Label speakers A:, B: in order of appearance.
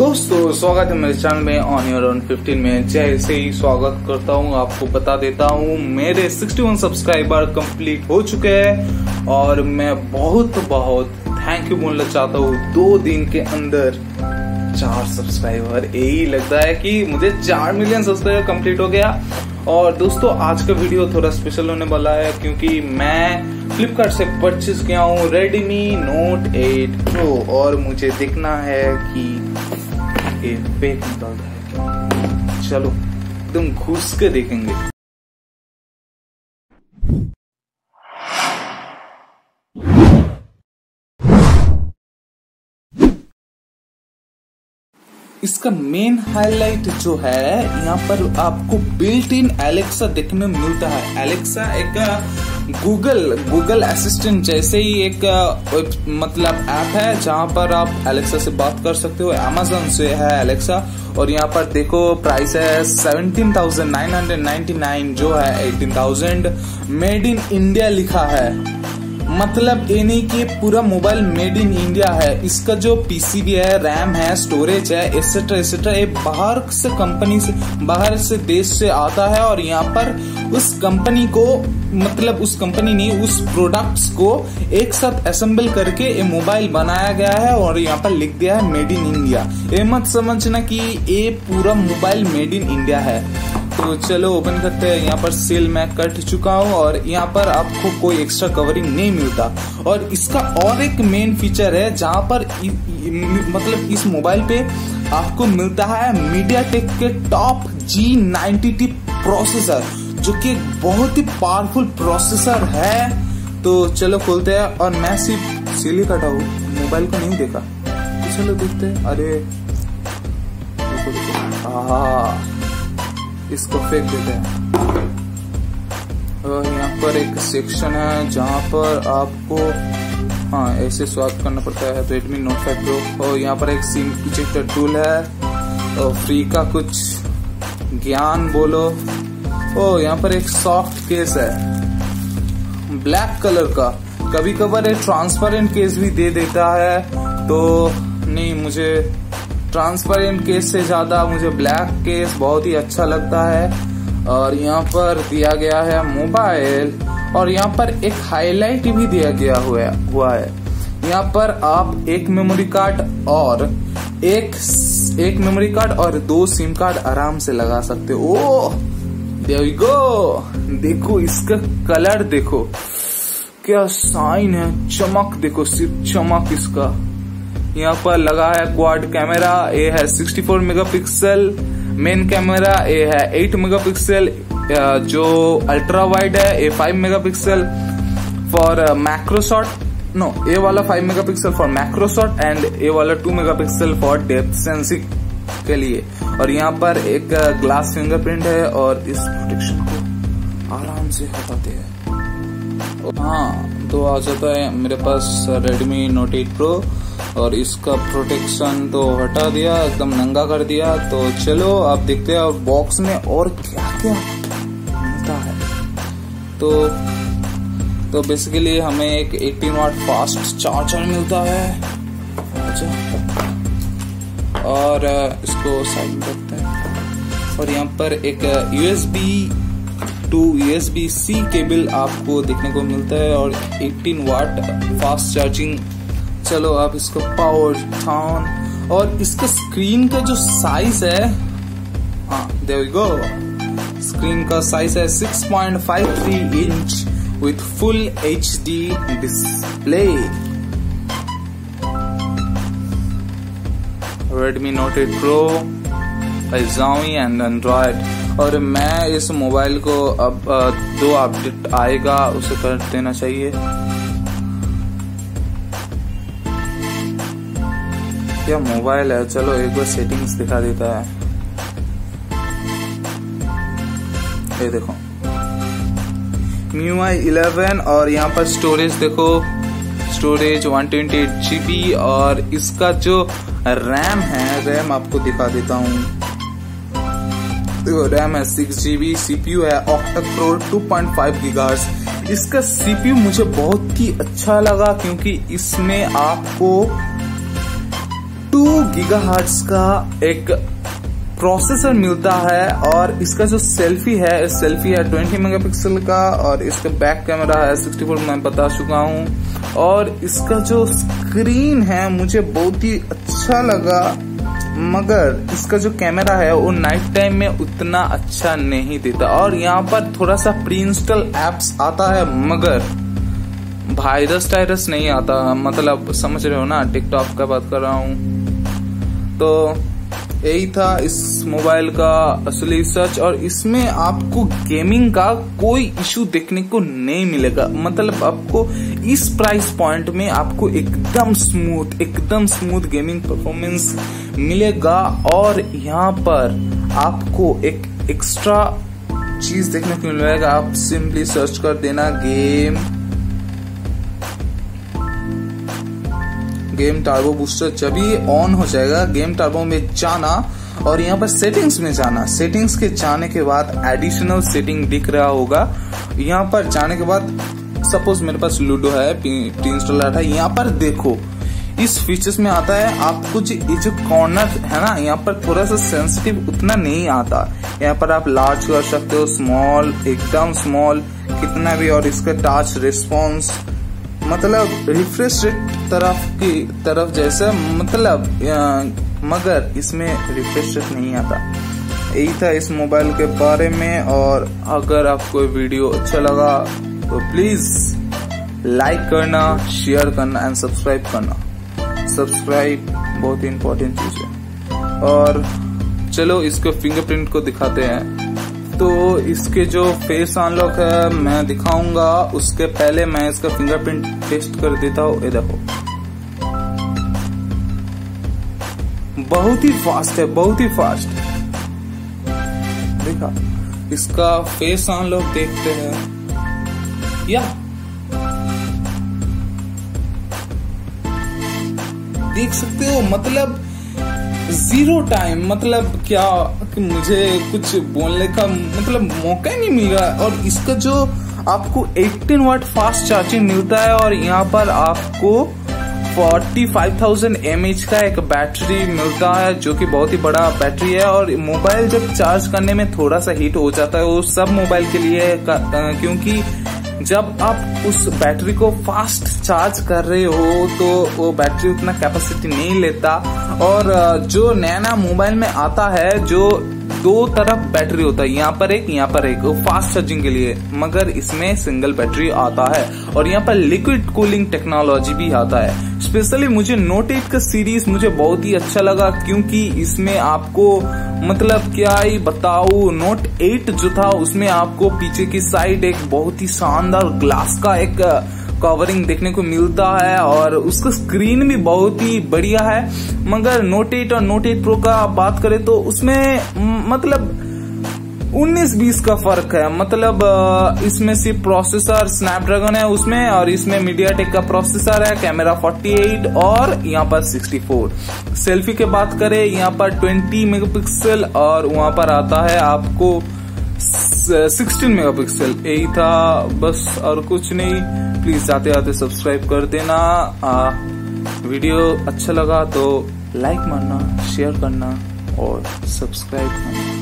A: दोस्तों, स्वागत है मेरे चैनल में ऑन योर ऑन 15 में। जैसे ही स्वागत करता हूँ, आपको बता देता हूँ, मेरे 61 सब्सक्राइबर कंप्लीट हो चुके हैं और मैं बहुत बहुत थैंक यू बोलना चाहता हूँ। दो दिन के अंदर चार सब्सक्राइबर यही लगता है कि मुझे चार मिलियन सब्सक्राइबर कंप्लीट हो गया। और दोस्तों, आज का वीडियो थोड़ा स्पेशल होने वाला है क्योंकि मैं फ्लिपकार्ट से परचेज किया हूँ रेडमी नोट 8 प्रो और मुझे देखना है कि ये फेक रहा है। चलो एकदम घुस के देखेंगे। इसका मेन हाईलाइट जो है, यहाँ पर आपको बिल्ट इन एलेक्सा देखने मिलता है। एलेक्सा एक गूगल गूगल असिस्टेंट जैसे ही एक मतलब ऐप है, जहाँ पर आप एलेक्सा से बात कर सकते हो। अमेजोन से है एलेक्सा और यहाँ पर देखो प्राइस है seventeen thousand nine hundred ninety nine जो है eighteen thousand made in India लिखा है। मतलब ये नहीं कि पूरा मोबाइल मेड इन इंडिया है। इसका जो पीसीबी है, रैम है, स्टोरेज है एक्सेट्रा एक्सेट्रा ये बाहर से कंपनी से, बाहर से देश से आता है और यहाँ पर उस कंपनी को मतलब उस कंपनी ने उस प्रोडक्ट्स को एक साथ असेंबल करके ये मोबाइल बनाया गया है और यहाँ पर लिख दिया है मेड इन इंडिया ये मत समझना कि ये पूरा मोबाइल मेड इन इंडिया है। तो चलो ओपन करते हैं। यहाँ पर सेल मैं कट चुका हूँ और यहाँ पर आपको कोई एक्स्ट्रा कवरिंग नहीं मिलता। और इसका और एक मेन फीचर है जहाँ पर इ, इ, मतलब इस मोबाइल पे आपको मिलता है मीडिया टेक के top G ninety T processor जो कि एक बहुत ही पावरफुल प्रोसेसर है। तो चलो खोलते हैं और मैं सिर्फ़ सेल ही कटा हूँ। मोबाइल को नहीं देखा। तो चलो देखते हैं। अरे हाँ। इसको फेंक देते हैं। और यहाँ पर एक सेक्शन है जहाँ पर आपको हाँ ऐसे स्वाप करना पड़ता है रेडमी नोट फाइव प्रो और यहाँ पर एक सिम इजेक्टर टूल है। और फ्री का कुछ ज्ञान बोलो। ओ यहाँ पर एक सॉफ्ट केस है। ब्लैक कलर का। कभी कभार एक ट्रांसपेरेंट केस भी दे देता है। तो नहीं, मुझे ट्रांसपेरेंट केस से ज़्यादा मुझे ब्लैक केस बहुत ही अच्छा लगता है। और यहाँ पर दिया गया है मोबाइल और यहाँ पर एक हाईलाइट भी दिया गया हुआ हुआ है। यहाँ पर आप एक मेमोरी कार्ड और एक एक मेमोरी कार्ड और दो सिम कार्ड आराम से लगा सकते हो। गो देखो, इसका कलर देखो। क्या साइन है? चमक देखो, सिर्फ़ चमक इसका। यहाँ पर लगा है क्वाड कैमरा ये है 64 मेगापिक्सल मेन कैमरा ये है 8 मेगापिक्सल जो अल्ट्रा वाइड है, ये 5 megapixel for macro shot no ये वाला 5 megapixel for macro shot and ये वाला 2 मेगापिक्सल फॉर डेप्थ सेंसिंग के लिए। और यहाँ पर एक ग्लास फिंगरप्रिंट है और इस प्रोटेक्शन को आराम से हटाते हैं। हाँ तो आ जाता है मेरे पास रेडमी नोट एट प्रो और इसका प्रोटेक्शन तो हटा दिया, एकदम नंगा कर दिया। तो चलो, आप देखते हैं बॉक्स में और क्या क्या मिलता है। तो तो बेसिकली हमें एक 18 वाट फास्ट चार्जर मिलता है। अच्छा। और इसको साइड में रखते हैं। और यहाँ पर एक USB to USB C cable आपको देखने को मिलता है। और 18 वाट फास्ट चार्जिंग चलो आप इसको पावर ऑन और इसका स्क्रीन का जो साइज़ है हाँ देर गो स्क्रीन का साइज़ है 6.53 inch with full H D display Redmi Note eight Pro Xiaomi and Android और मैं इस मोबाइल को अब दो अपडेट आएगा, उसे कर देना चाहिए। क्या मोबाइल है? चलो एक बार सेटिंग्स दिखा देता है। ये देखो। MIUI 11 और यहाँ पर स्टोरेज देखो। स्टोरेज 128 जीबी और इसका जो रैम है रैम आपको दिखा देता हूँ। देखो रैम है सिक्स जीबी सीपीयू है ऑक्टा प्रो 2.5 पॉइंट गीगार्स इसका सीपीयू मुझे बहुत ही अच्छा लगा क्योंकि इसमें आपको टू गीगा का एक प्रोसेसर मिलता है और इसका जो सेल्फी है सेल्फी है 20 मेगापिक्सल का और इसका बैक कैमरा है 64 मैं बता चुका हूँ। और इसका जो स्क्रीन है, मुझे बहुत ही अच्छा लगा, मगर इसका जो कैमरा है, वो नाइट टाइम में उतना अच्छा नहीं देता। और यहाँ पर थोड़ा सा प्री इंस्टॉल एप्स आता है, मगर वायरस टायरस नहीं आता। मतलब समझ रहे हो ना, टिकटॉक का बात कर रहा हूँ। तो यही था इस मोबाइल का असली सच और इसमें आपको गेमिंग का कोई इशू देखने को नहीं मिलेगा। मतलब आपको इस प्राइस पॉइंट में आपको एकदम स्मूथ एकदम स्मूथ गेमिंग परफॉर्मेंस मिलेगा, और यहाँ पर आपको एक एक्स्ट्रा चीज़ देखने को मिलेगा। आप सिंपली सर्च कर देना गेम गेम टार्बो बूस्टर जब ही ऑन हो जाएगा, गेम टार्बो में जाना और यहाँ पर सेटिंग्स में जाना। सेटिंग्स के जाने के बाद एडिशनल सेटिंग दिख रहा होगा। यहाँ पर जाने के बाद सपोज़ मेरे पास लूडो है इंस्टॉलर है, यहाँ पर देखो। इस फीचर्स में आता है आपको जो ये जो कॉर्नर है ना, यहाँ पर थोड़ा सा सेंसिटिव उतना नहीं आता। यहाँ पर आप लार्ज कर सकते हो स्मॉल एकदम स्मॉल कितना भी और इसका टच रिस्पॉन्स मतलब रिफ्रेश रेट तरफ़ की तरफ़ जैसा मतलब मगर इसमें रिफ्रेश रेट नहीं आता। यही था इस मोबाइल के बारे में और अगर आपको वीडियो अच्छा लगा तो प्लीज़ लाइक करना शेयर करना एंड सब्सक्राइब करना। सब्सक्राइब बहुत ही इम्पोर्टेंट चीज़ है। और चलो इसको फिंगरप्रिंट को दिखाते हैं। तो इसके जो फेस अनलॉक है, मैं दिखाऊँगा। उसके पहले मैं इसका फिंगरप्रिंट टेस्ट कर देता हूँ। ये देखो। बहुत ही फास्ट है, बहुत ही फास्ट देखा, इसका फेस अनलॉक देखते हैं। या! देख सकते हो मतलब ज़ीरो टाइम मतलब क्या कि मुझे कुछ बोलने का मतलब मौका ही नहीं मिल रहा और इसका जो आपको 18 वाट फास्ट चार्जिंग मिलता है और यहाँ पर आपको 45,000 mAh का एक बैटरी मिलता है जो कि बहुत ही बड़ा बैटरी है। और मोबाइल जब चार्ज करने में थोड़ा सा हीट हो जाता है वो सब मोबाइल के लिए क्योंकि जब आप उस बैटरी को फास्ट चार्ज कर रहे हो तो वो बैटरी उतना कैपेसिटी नहीं लेता। और जो नया नया मोबाइल में आता है, जो दो तरफ़ बैटरी होता है, यहाँ पर एक, यहाँ पर एक फास्ट चार्जिंग के लिए, मगर इसमें सिंगल बैटरी आता है। और यहाँ पर लिक्विड कूलिंग टेक्नोलॉजी भी आता है। स्पेशली मुझे नोट एट का सीरीज़ मुझे बहुत ही अच्छा लगा, क्योंकि इसमें आपको मतलब क्या ही बताऊ नोट एट जो था, उसमें आपको पीछे की साइड एक बहुत ही शानदार ग्लास का एक कवरिंग देखने को मिलता है और उसका स्क्रीन भी बहुत ही बढ़िया है। मगर नोट एट और नोट एट प्रो का बात करें तो उसमें मतलब 19-20 का फ़र्क है। मतलब इसमें सिर्फ़ प्रोसेसर स्नैपड्रैगन है उसमें और इसमें मीडिया टेक का प्रोसेसर है कैमरा 48 और यहाँ पर 64 सेल्फी के बात करें, यहाँ पर 20 मेगापिक्सल और वहाँ पर आता है आपको 16 मेगापिक्सल यही था, बस और कुछ नहीं। प्लीज़ जाते आते सब्सक्राइब कर देना। आ, वीडियो अच्छा लगा तो लाइक मारना शेयर करना और सब्सक्राइब करना।